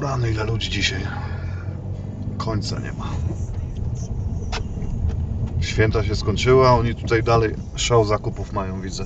Rany, ile ludzi dzisiaj. Końca nie ma. Święta się skończyły, a oni tutaj dalej szał zakupów mają, widzę.